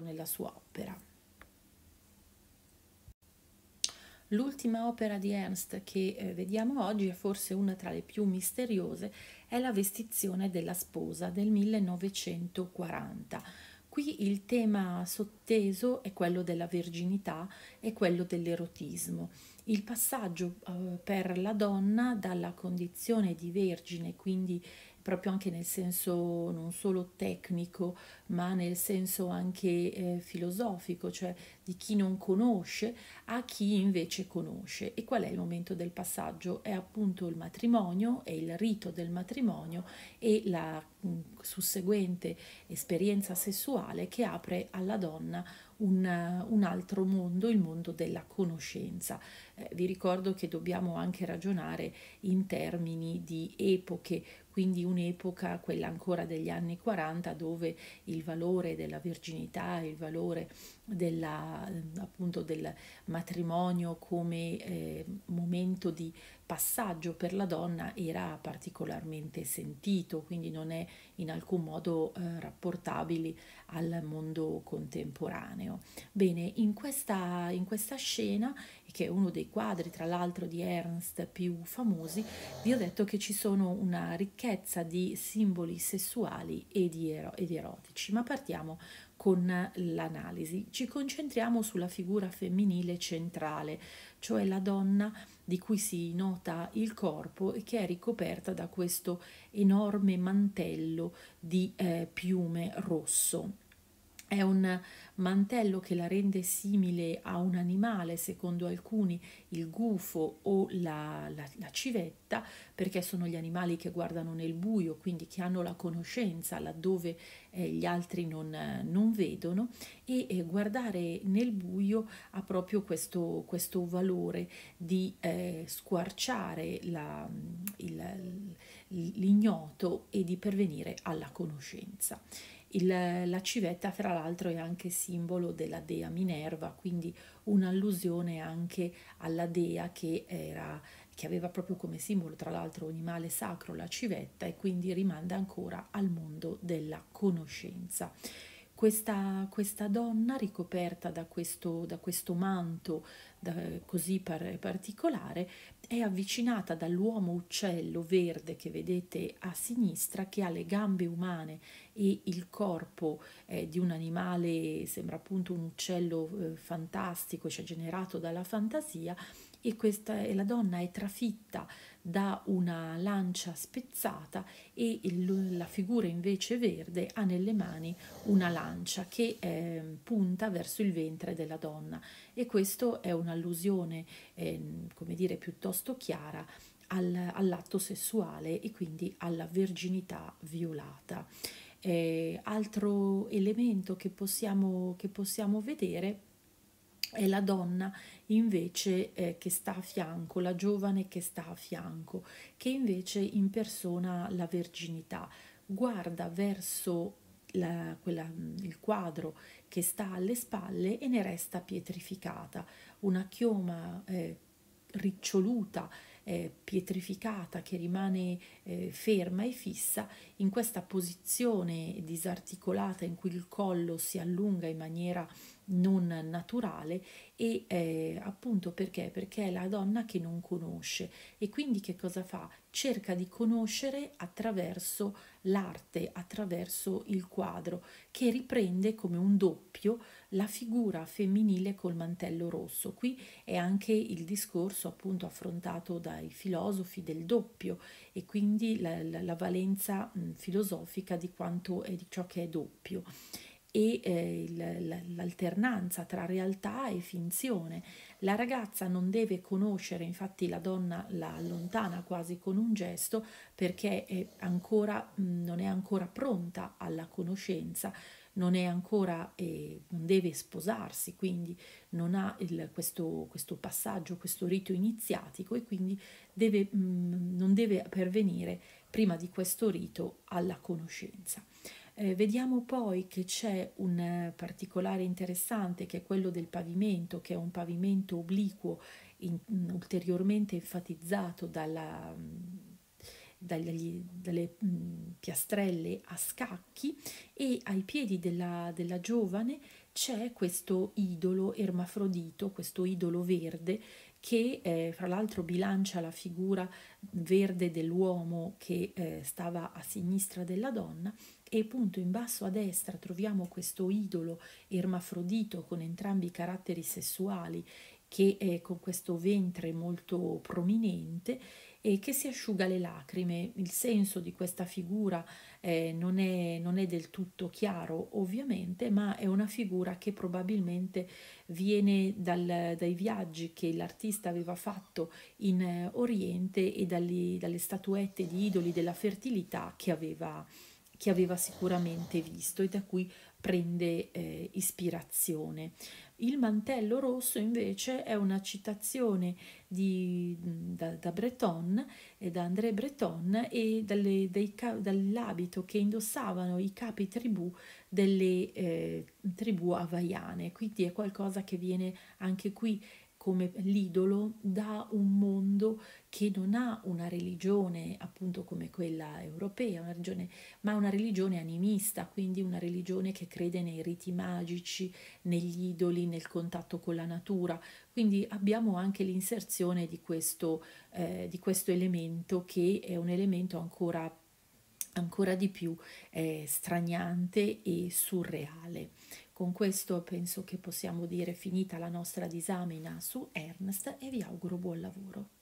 nella sua opera. L'ultima opera di Ernst che eh, vediamo oggi è forse una tra le più misteriose, è La vestizione della sposa del 1940. Qui il tema sotteso è quello della verginità e quello dell'erotismo. Il passaggio eh, per la donna dalla condizione di vergine, quindi proprio anche nel senso non solo tecnico, ma nel senso anche eh, filosofico, cioè di chi non conosce a chi invece conosce. E qual è il momento del passaggio? È appunto il matrimonio, è il rito del matrimonio e la mh, susseguente esperienza sessuale che apre alla donna un, un, altro mondo, il mondo della conoscenza. Eh, vi ricordo che dobbiamo anche ragionare in termini di epoche, quindi un'epoca, quella ancora degli anni 40, dove il valore della virginità, il valore della, appunto del matrimonio come eh, momento di passaggio per la donna era particolarmente sentito, quindi non è in alcun modo eh, rapportabile al mondo contemporaneo. Bene, in questa, in questa scena, che è uno dei quadri tra l'altro di Ernst più famosi, vi ho detto che ci sono una ricchezza di simboli sessuali e di, ero- ed erotici, ma partiamo con l'analisi. Ci concentriamo sulla figura femminile centrale, cioè la donna di cui si nota il corpo e che è ricoperta da questo enorme mantello di eh, piume rosso. È un mantello che la rende simile a un animale, secondo alcuni il gufo o la, la, la, civetta, perché sono gli animali che guardano nel buio, quindi che hanno la conoscenza laddove eh, gli altri non, non vedono, e eh, guardare nel buio ha proprio questo, questo valore di eh, squarciare la, il, l'ignoto e di pervenire alla conoscenza. Il, la civetta, tra l'altro, è anche simbolo della dea Minerva, quindi un'allusione anche alla dea che, era, che aveva proprio come simbolo, tra l'altro, animale sacro la civetta e quindi rimanda ancora al mondo della conoscenza. Questa, questa donna ricoperta da questo, da questo manto da, così par, particolare è avvicinata dall'uomo uccello verde che vedete a sinistra che ha le gambe umane e il corpo eh, di un animale, sembra appunto un uccello eh, fantastico, cioè generato dalla fantasia e, questa, e la donna è trafitta da una lancia spezzata e il, la figura invece verde ha nelle mani una lancia che eh, punta verso il ventre della donna e questo è un'allusione eh, come dire piuttosto chiara al, all'atto sessuale e quindi alla verginità violata. Eh, altro elemento che possiamo, che possiamo vedere è la donna invece eh, che sta a fianco, la giovane che sta a fianco, che invece impersona la verginità, guarda verso la, quella, il quadro che sta alle spalle e ne resta pietrificata, una chioma eh, riccioluta eh, pietrificata che rimane eh, ferma e fissa in questa posizione disarticolata in cui il collo si allunga in maniera non naturale e eh, appunto perché? Perché è la donna che non conosce e quindi che cosa fa? Cerca di conoscere attraverso l'arte, attraverso il quadro che riprende come un doppio la figura femminile col mantello rosso. Qui è anche il discorso appunto affrontato dai filosofi del doppio e quindi la, la, la valenza mh, filosofica di quanto è di ciò che è doppio e eh, l'alternanza tra realtà e finzione. La ragazza non deve conoscere, infatti la donna la allontana quasi con un gesto perché è ancora, non è ancora pronta alla conoscenza, non è ancora, eh, non deve sposarsi, quindi non ha il, questo, questo, passaggio, questo rito iniziatico e quindi deve, mh, non deve pervenire prima di questo rito alla conoscenza. Eh, vediamo poi che c'è un eh, particolare interessante che è quello del pavimento, che è un pavimento obliquo in, mm, ulteriormente enfatizzato dalla, mm, dagli, dalle mh, piastrelle a scacchi e ai piedi della, della giovane c'è questo idolo ermafrodito, questo idolo verde che eh, fra l'altro bilancia la figura verde dell'uomo che eh, stava a sinistra della donna e appunto in basso a destra troviamo questo idolo ermafrodito con entrambi i caratteri sessuali che è con questo ventre molto prominente e che si asciuga le lacrime. Il senso di questa figura eh, non, è, non, è, del tutto chiaro ovviamente, ma è una figura che probabilmente viene dal, dai viaggi che l'artista aveva fatto in eh, Oriente e dalle, dalle statuette di idoli della fertilità che aveva, che aveva sicuramente visto e da cui prende eh, ispirazione. Il mantello rosso invece è una citazione di, da, da, Breton, e da André Breton e dall'abito che indossavano i capi tribù delle eh, tribù havaiane. Quindi è qualcosa che viene anche qui come l'idolo da un mondo che non ha una religione appunto come quella europea, una religione, ma una religione animista, quindi una religione che crede nei riti magici, negli idoli, nel contatto con la natura. Quindi abbiamo anche l'inserzione di questo, eh, di questo elemento che è un elemento ancora ancora di più eh, straniante e surreale. Con questo penso che possiamo dire finita la nostra disamina su Ernst e vi auguro buon lavoro.